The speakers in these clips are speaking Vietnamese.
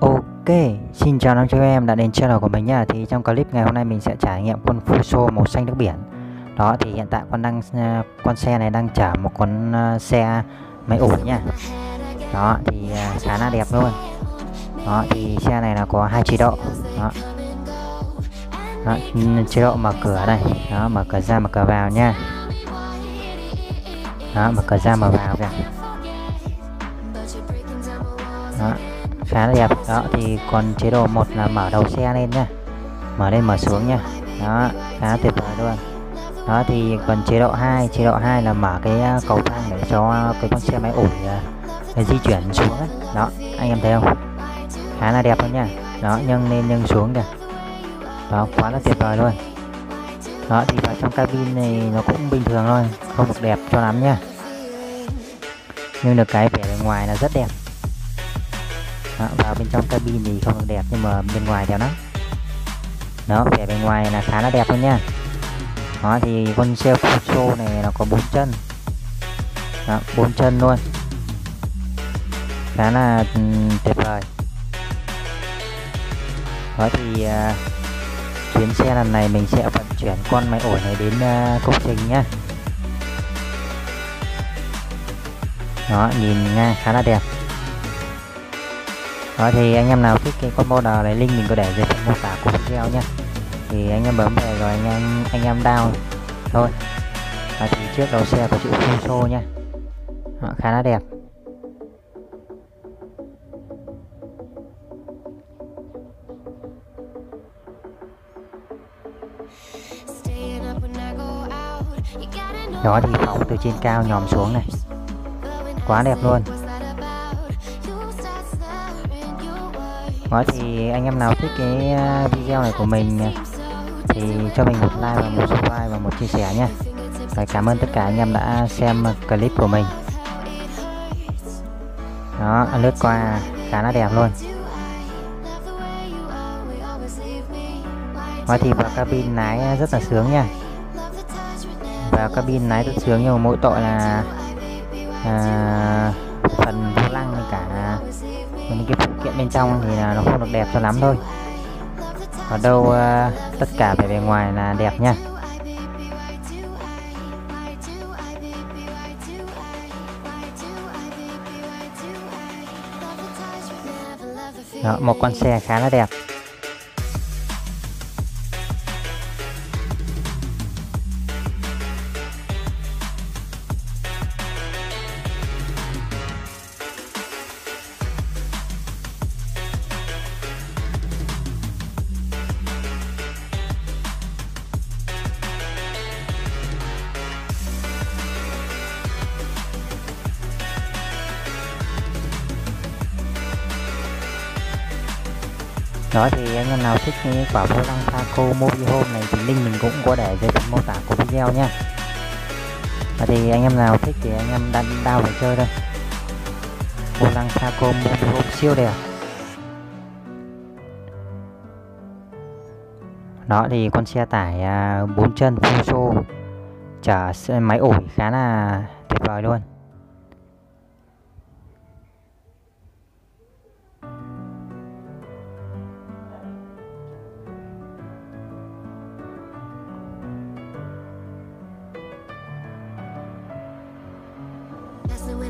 Ok, xin chào năm chú em đã đến channel của mình nha Thì trong clip ngày hôm nay mình sẽ trải nghiệm con Fuso màu xanh nước biển. Đó thì hiện tại con đang à, con xe này đang chở một con à, xe máy ủi nha Đó thì à, khá là đẹp luôn. Đó thì xe này là có hai chế độ. Đó. Đó, chế độ mở cửa đây đó mở cửa ra mở cửa vào nha đó, mở cửa ra mở vào kìa. Đó, khá là đẹp. Đó, thì còn chế độ một là mở đầu xe lên nha mở lên, mở xuống nha đó, khá tuyệt vời luôn. Đó, thì còn chế độ 2 chế độ 2 là mở cái à, cầu thang để cho cái con xe máy ủi à, di chuyển xuống ấy. đó, anh em thấy không? Khá là đẹp luôn nha đó nâng lên nâng xuống kìa. Đó, quá là tuyệt vời luôn đó thì vào trong cabin này nó cũng bình thường thôi không được đẹp cho lắm nha nhưng được cái vẻ bên ngoài là rất đẹp. Đó, vào bên trong cabin thì không được đẹp nhưng mà bên ngoài đẹp lắm. Đó vẻ bên ngoài là khá là đẹp luôn nha đó thì con xe Fuso này nó có bốn chân. Đó, bốn chân luôn. Khá là ừ, tuyệt vời. Đó thì uh, chuyến xe lần này mình sẽ vận chuyển con máy ổi này đến à, công trình nhá. Đó nhìn ngang khá là đẹp. Đó thì anh em nào thích cái con model này link mình có để dưới phần mô tả của video nhé thì anh em bấm về rồi anh em anh em down. Thôi. Đó, thì trước đầu xe có chữ Fuso nha đó, khá là đẹp. Đó thì phóng từ trên cao nhòm xuống này. quá đẹp luôn. đó thì anh em nào thích cái à, video này của mình thì cho mình một like và một subscribe và một chia sẻ nhé. Và cảm ơn tất cả anh em đã xem clip của mình. Đó lướt qua khá là đẹp luôn và thì vào cabin lái rất là sướng nha. Vào cabin lái rất sướng nhưng mà mỗi tội là à, phần vô lăng với cả những cái phụ kiện bên trong thì là nó không được đẹp cho lắm thôi. Ở đâu à, tất cả về bề ngoài là đẹp nha. Đó, một con xe khá là đẹp. Đó thì anh em nào thích cái quả vô lăng Paco Mobile Home này thì link mình cũng có để dưới phần mô tả của video nha và thì anh em nào thích thì anh em đang đao để chơi đây vô lăng Paco Mobile Home siêu đẹp. Đó thì con xe tải à, bốn chân Fuso chở máy ủi khá là tuyệt vời luôn.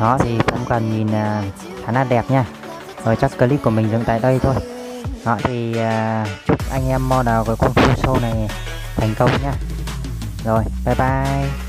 Đó thì không cần nhìn uh, khá là đẹp nha. Rồi chắc clip của mình dừng tại đây thôi. Đó thì uh, chúc anh em model với con Fuso này thành công nha. Rồi bye bye